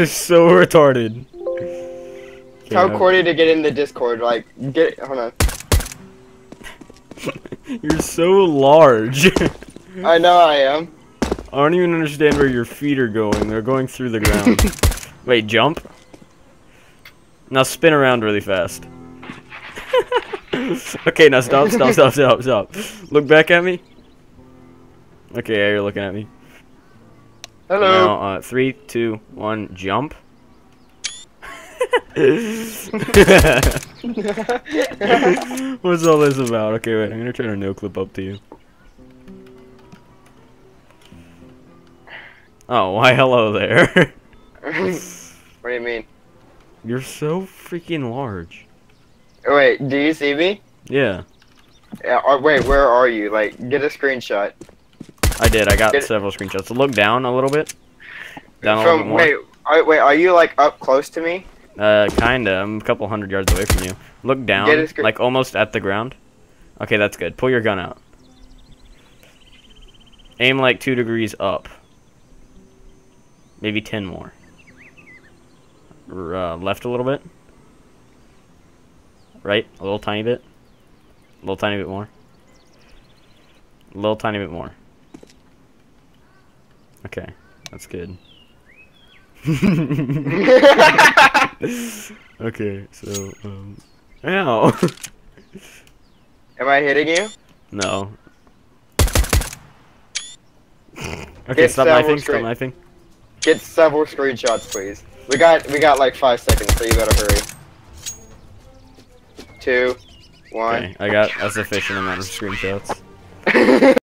is so retarded. Tell Okay, Cordy to get in the Discord. Like, get hold on. You're so large. I know I am. I don't even understand where your feet are going. They're going through the ground. Wait, jump? Now spin around really fast. okay, now stop, stop, stop, stop, stop. Look back at me. Okay, yeah, you're looking at me. Hello. Now, uh, three, two, one, jump. What's all this about? Okay, wait, I'm gonna turn a no clip up to you. Oh, why hello there. what do you mean? You're so freaking large. Oh, Wait, do you see me? Yeah, Yeah. Wait, where are you? Like, get a screenshot. I did. I got Get- several screenshots. Look down a little bit. Down a little bit more. wait, are, wait, are you like up close to me? Uh, kinda. I'm a couple hundred yards away from you. Look down, Get a scre- like almost at the ground. Okay, that's good. Pull your gun out. Aim like two degrees up. Maybe ten more. R- uh, left a little bit. Right, a little tiny bit. A little tiny bit more. A little tiny bit more. Okay, that's good. okay, so um, ow. Am I hitting you? no. Okay, Get stop knifing. Stop knifing. Get several screenshots, please. We got we got like five seconds, so you gotta hurry. Two, one. Okay, I got a sufficient amount of screenshots.